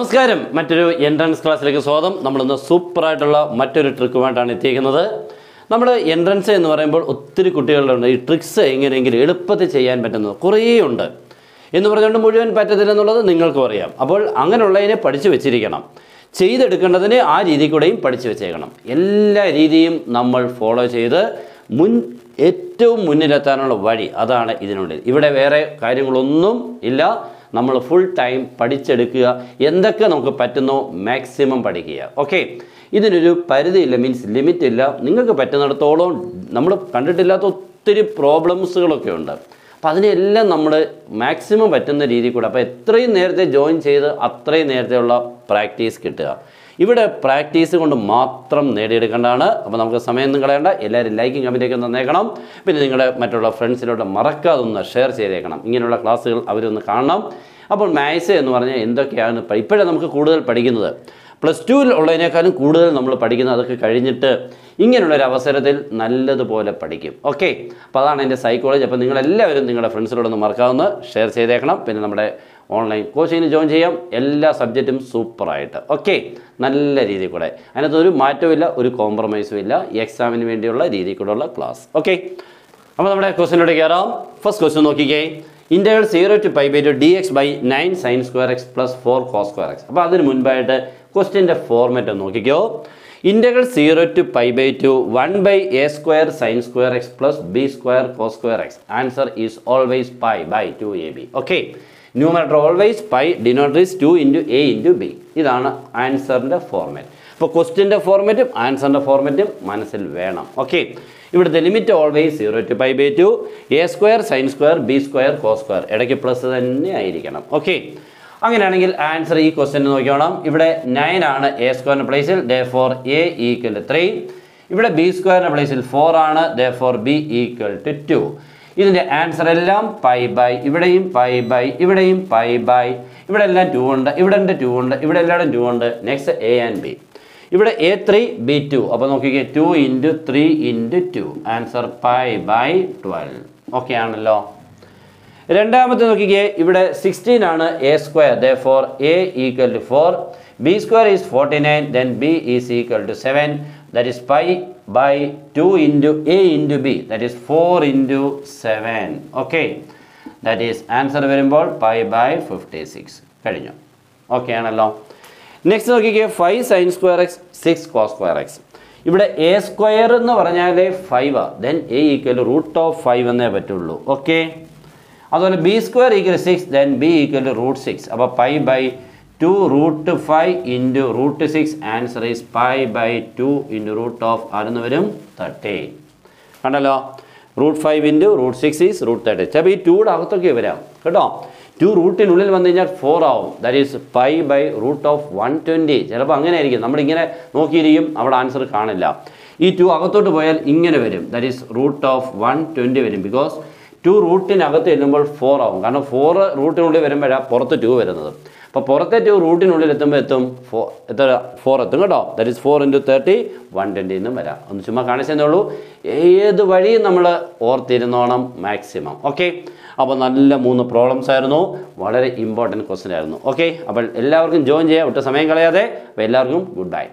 നമസ്കാരം. മറ്റൊരു എൻട്രൻസ് ക്ലാസ്സിലേക്ക് സ്വാഗതം. നമ്മളിന്ന് സൂപ്പറായിട്ടുള്ള മറ്റൊരു ട്രിക്കുമായിട്ടാണ് എത്തിയിരിക്കുന്നത്. നമ്മൾ എൻട്രൻസ് എന്ന് പറയുമ്പോൾ ഒത്തിരി കുട്ടികളുടെ ഉണ്ട്. ഈ ട്രിക്സ് എങ്ങനെയെങ്കിലും എളുപ്പത്തിൽ ചെയ്യാൻ പറ്റുന്നത് കുറേ ഉണ്ട്. എന്ന് പറഞ്ഞുകൊണ്ട് മുഴുവൻ പറ്റത്തില്ല എന്നുള്ളത് നിങ്ങൾക്കും അറിയാം. അപ്പോൾ അങ്ങനെയുള്ളതിനെ പഠിച്ചു വെച്ചിരിക്കണം. ചെയ്തെടുക്കേണ്ടതിന് ആ രീതി കൂടെയും പഠിച്ചു വെച്ചേക്കണം. എല്ലാ രീതിയും നമ്മൾ ഫോളോ ചെയ്ത് മുൻ ഏറ്റവും മുന്നിലെത്താനുള്ള വഴി അതാണ് ഇതിനുള്ളിൽ. ഇവിടെ വേറെ കാര്യങ്ങളൊന്നും ഇല്ല. നമ്മൾ ഫുൾ ടൈം പഠിച്ചെടുക്കുക. എന്തൊക്കെ നമുക്ക് പറ്റുന്നോ മാക്സിമം പഠിക്കുക. ഓക്കെ ഇതിനൊരു പരിധിയില്ല മീൻസ് ലിമിറ്റ് ഇല്ല. നിങ്ങൾക്ക് പറ്റുന്നിടത്തോളം നമ്മൾ കണ്ടിട്ടില്ലാത്ത ഒത്തിരി പ്രോബ്ലംസുകളൊക്കെ ഉണ്ട്. അപ്പോൾ അതിനെല്ലാം നമ്മൾ മാക്സിമം പറ്റുന്ന രീതിയിൽ കൂടെ അപ്പോൾ എത്രയും നേരത്തെ ജോയിൻ ചെയ്ത് അത്രയും നേരത്തെയുള്ള പ്രാക്ടീസ് കിട്ടുക. ഇവിടെ പ്രാക്ടീസ് കൊണ്ട് മാത്രം നേടിയെടുക്കേണ്ടതാണ്. അപ്പോൾ നമുക്ക് സമയമൊന്നും കളയേണ്ട. എല്ലാവരും ലൈക്കും കമന്റൊക്കെ തന്നേക്കണം. പിന്നെ നിങ്ങളുടെ മറ്റുള്ള ഫ്രണ്ട്സിനോട് മറക്കാതെ ഒന്ന് ഷെയർ ചെയ്തേക്കണം. ഇങ്ങനെയുള്ള ക്ലാസ്സുകൾ അവരൊന്ന് കാണണം. അപ്പോൾ മാത്സ് എന്ന് പറഞ്ഞാൽ എന്തൊക്കെയാണ് ഇപ്പോഴേ ഇപ്പോഴാണ് നമുക്ക് കൂടുതൽ പഠിക്കുന്നത്. പ്ലസ് ടുവിൽ ഉള്ളതിനേക്കാളും കൂടുതൽ നമ്മൾ പഠിക്കുന്നത് അതൊക്കെ കഴിഞ്ഞിട്ട് ഇങ്ങനെയുള്ളൊരു അവസരത്തിൽ നല്ലതുപോലെ പഠിക്കും. ഓക്കെ? അപ്പോൾ അതാണ് എന്റെ സൈക്കോളജി അപ്പോൾ നിങ്ങളെല്ലാവരും നിങ്ങളുടെ ഫ്രണ്ട്സിനോടൊന്ന് മറക്കാവുന്ന ഷെയർ ചെയ്തേക്കണം. പിന്നെ നമ്മുടെ ഓൺലൈൻ കോച്ചിങ്ങിന് ജോയിൻ ചെയ്യാം. എല്ലാ സബ്ജക്റ്റും സൂപ്പറായിട്ട് ഓക്കെ നല്ല രീതിയിൽ കൂടെ. അതിനകത്ത് ഒരു മാറ്റവും ഒരു കോംപ്രമൈസും ഇല്ല. എക്സാമിന് വേണ്ടിയുള്ള രീതിയിൽ കൂടെയുള്ള ക്ലാസ് ഓക്കെ അപ്പോൾ നമ്മുടെ ക്വസ്റ്റിനോട് കയറാം ഫസ്റ്റ് ക്വസ്റ്റ്യൻ നോക്കിക്കേ. Integral zero to pi by two d x by nine sine square x plus four cos square x അപ്പോൾ അതിന് മുൻപായിട്ട് ക്വസ്റ്റിന്റെ ഫോർമാറ്റ് നോക്കിക്കോ. Integral zero to pi by two one by a square sine square x plus b square cos square x answer is always pi by two a b okay numerator always pi denominator is two into a into b ഇതാണ് ആൻസറിന്റെ format അപ്പോൾ ക്വസ്റ്റിന്റെ ഫോർമാറ്റും ആൻസറിന്റെ ഫോർമാറ്റും മനസ്സിൽ വേണം. Okay ഇവിടുത്തെ limit always zero to pi by two a square sine square b square cos square ഇടയ്ക്ക് plus തന്നെ ആയിരിക്കണം. Okay അങ്ങനെയാണെങ്കിൽ answer ഈ ക്വസ്റ്റ്യൻ നോക്കിയോണം ഇവിടെ നയൻ ആണ് എ സ്ക്വയറിന് പ്ലേസിൽ therefore A equal three ഇവിടെ ബി സ്ക്വയറിന് പ്ലേസിൽ ഫോർ ആണ് therefore b equal to two ഇതിന്റെ ആൻസർ എല്ലാം പൈ ബൈ ഇവിടെയും പൈ ബൈ ഇവിടെയും പൈ ബൈ ഇവിടെ എല്ലാം ടു ഉണ്ട് ഇവിടെ എന്റെ ടു ഉണ്ട് ഇവിടെ എല്ലാവരും ടു ഉണ്ട്. നെക്സ്റ്റ് എ ആൻഡ് ബി ഇവിടെ എ ത്രീ ബി ടു അപ്പോൾ നോക്കിക്കേ two into three into two answer pi by twelve okay ആണല്ലോ. രണ്ടാമത്തെ നോക്കിക്കേ ഇവിടെ സിക്സ്റ്റീൻ ആണ് a square therefore a equal to four b square is forty nine then b is equal to seven that is pi by two into a into b that is four into seven okay that is answer വരുമ്പോൾ pi by fifty six കഴിഞ്ഞു. Okay ആണല്ലോ. Next നോക്കിക്കേ five sine square x six cos square x ഇവിടെ A square എന്ന് പറഞ്ഞാൽ five then a equal root of five എന്നേ പറ്റുള്ളൂ. Okay അതുപോലെ b square equal six then b equal to root six അപ്പോൾ pi by two root five into root six answer is pi by two into root of ആരെന്ന് വരും thirty കണ്ടല്ലോ? Root five into root six is root thirty ചിലപ്പോൾ ഈ ടൂടെ അകത്തൊക്കെ വരാം. കേട്ടോ? To റൂട്ടിനുള്ളിൽ വന്നു കഴിഞ്ഞാൽ ഫോർ ആവും. That is pi by root of one twenty ചിലപ്പോൾ അങ്ങനെ ആയിരിക്കും നമ്മളിങ്ങനെ നോക്കിയിരിക്കും. അവിടെ ആൻസർ കാണില്ല. ഈ ടു അകത്തോട്ട് പോയാൽ ഇങ്ങനെ വരും. That is root of one twenty വരും. ബിക്കോസ് ടു റൂട്ടിനകത്ത് ചെല്ലുമ്പോൾ ഫോർ ആവും. കാരണം ഫോർ റൂട്ടിനുള്ളിൽ വരുമ്പോഴാണ് പുറത്ത് ടു വരുന്നത്. അപ്പോൾ പുറത്തെ ടു റൂട്ടിനുള്ളിൽ എത്തുമ്പോൾ എത്തും ഫോ എത്ര? ഫോർ എത്തും കേട്ടോ. That is four into thirty one twenty എന്നും വരാം. ഒന്ന് ചുമ്മാ കാണിച്ചതേ ഉള്ളൂ. ഏത് വഴിയും നമ്മൾ ഓർത്തിരുന്നോണം മാക്സിമം ഓക്കെ അപ്പോൾ നല്ല മൂന്ന് പ്രോബ്ലംസ് ആയിരുന്നു. വളരെ ഇമ്പോർട്ടന്റ് ക്വസ്റ്റൻ ആയിരുന്നു. ഓക്കെ അപ്പോൾ എല്ലാവർക്കും ജോയിൻ ചെയ്യാം ഒട്ടും സമയം കളയാതെ. അപ്പോൾ എല്ലാവർക്കും ഗുഡ് ബൈ